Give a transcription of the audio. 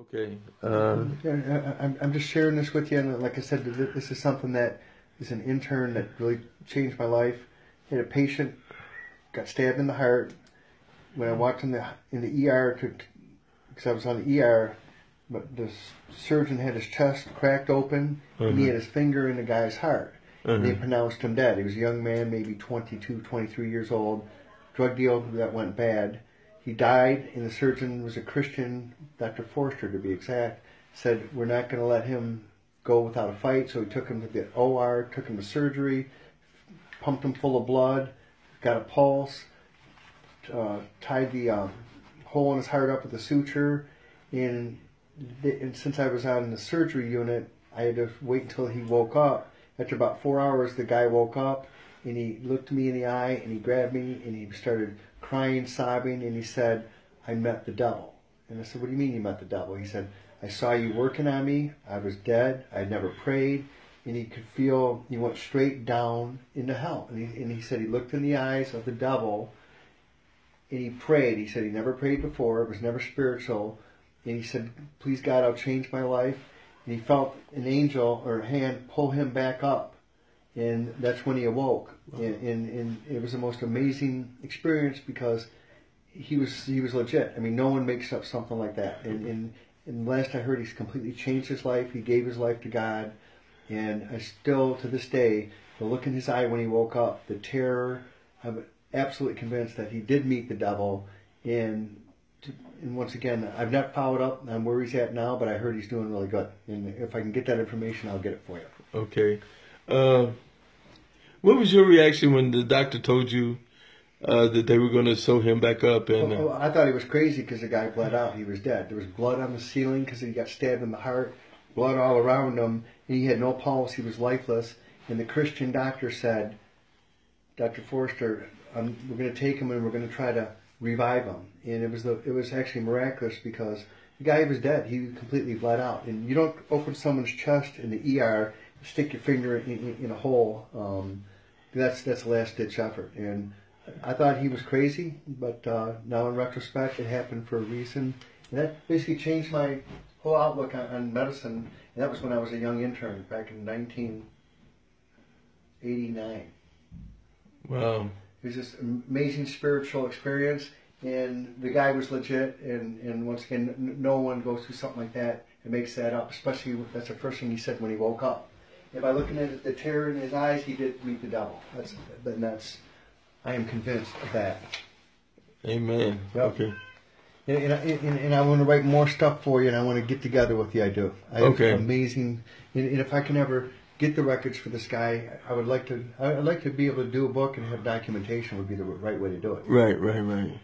Okay. Uh, I- I'm, I'm just sharing this with you, and like I said, this is something that is an intern that really changed my life. Had a patient got stabbed in the heart when I walked in the in the ER to because I was on the ER, but the surgeon had his chest cracked open and he had his finger in the guy's heart. And they pronounced him dead. He was a young man, maybe 22, 23 years old. Drug deal that went bad. He died, and the surgeon was a Christian, Dr. Forster to be exact, said, We're not going to let him go without a fight. So he took him to the OR, took him to surgery, pumped him full of blood, got a pulse, uh, tied the um, hole in his heart up with a suture. And, and since I was on the surgery unit, I had to wait until he woke up. After about four hours, the guy woke up and he looked me in the eye and he grabbed me and he started crying, sobbing, and he said, I met the devil. And I said, What do you mean you met the devil? He said, I saw you working on me. I was dead. I had never prayed. And he could feel, he went straight down into hell. And he, and he said he looked in the eyes of the devil and he prayed. He said he never prayed before. It was never spiritual. And he said, please God, I'll change my life. And he felt an angel or hand pull him back up. And that's when he awoke. And, and, and it was the most amazing experience because he was he was legit. I mean, no one makes up something like that. And, and, and last I heard, he's completely changed his life. He gave his life to God. And I still, to this day, the look in his eye when he woke up, the terror, I'm absolutely convinced that he did meet the devil. And to, and once again, I've not followed up on where he's at now, but I heard he's doing really good. And if I can get that information, I'll get it for you. okay. Uh, what was your reaction when the doctor told you uh, that they were going to sew him back up? And uh, I thought he was crazy because the guy bled out. He was dead. There was blood on the ceiling because he got stabbed in the heart, blood all around him, he had no pulse. He was lifeless. And the Christian doctor said, Dr. Forster, um, we're going to take him and we're going to try to revive him. And it was the, it was actually miraculous because the guy was dead. He completely bled out. And you don't open someone's chest in the ER, stick your finger in, in, in a hole. Um, that's that's a last ditch effort. And I thought he was crazy, but uh, now in retrospect, it happened for a reason. And that basically changed my whole outlook on, on medicine. And that was when I was a young intern back in 1989. wow. It was this amazing spiritual experience, and the guy was legit. And, and once again, n- no one goes through something like that and makes that up. Especially that's the first thing he said when he woke up. And by looking at the terror in his eyes, he did meet the devil. That's then that's I am convinced of that. Amen. Yep. Okay. And, and, I- and, and I want to write more stuff for you, and I want to get together with you. I do. I Okay. Amazing. And, and if I can ever get the records for this guy, I would like to. I'd like to be able to do a book and have documentation. Would be the right way to do it. Right, right, right.